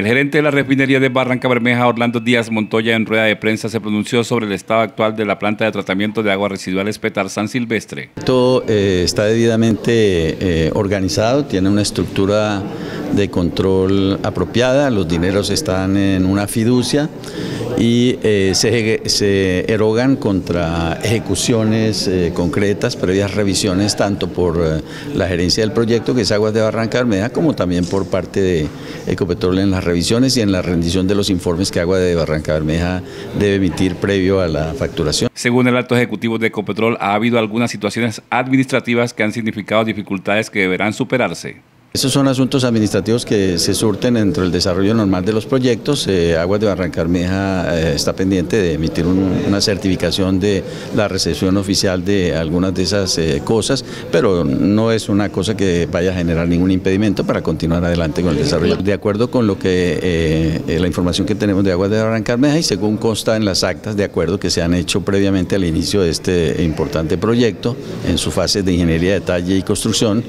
El gerente de la refinería de Barranca Bermeja, Orlando Díaz Montoya, en rueda de prensa se pronunció sobre el estado actual de la planta de tratamiento de aguas residuales Petar San Silvestre. Todo eh, está debidamente eh, organizado, tiene una estructura de control apropiada, los dineros están en una fiducia y eh, se, erogan contra ejecuciones eh, concretas, previas revisiones tanto por eh, la gerencia del proyecto, que es Aguas de Barranca Bermeja, como también por parte de Ecopetrol en las revisiones y en la rendición de los informes que Aguas de Barranca Bermeja debe emitir previo a la facturación. Según el alto ejecutivo de Ecopetrol, ha habido algunas situaciones administrativas que han significado dificultades que deberán superarse. Esos son asuntos administrativos que se surten dentro del desarrollo normal de los proyectos. Eh, Aguas de Barrancarmeja eh, está pendiente de emitir una certificación de la recepción oficial de algunas de esas eh, cosas, pero no es una cosa que vaya a generar ningún impedimento para continuar adelante con el desarrollo. De acuerdo con lo que la información que tenemos de Aguas de Barrancarmeja y según consta en las actas de acuerdo que se han hecho previamente al inicio de este importante proyecto en su fase de ingeniería, detalle y construcción,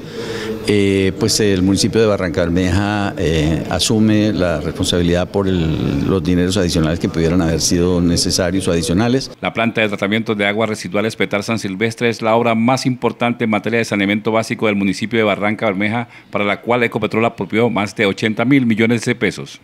eh, pues el municipio de Barranca Bermeja eh, asume la responsabilidad por los dineros adicionales que pudieran haber sido necesarios o adicionales. La planta de tratamiento de aguas residuales Petar San Silvestre es la obra más importante en materia de saneamiento básico del municipio de Barranca Bermeja, para la cual Ecopetrol apropió más de 80 mil millones de pesos.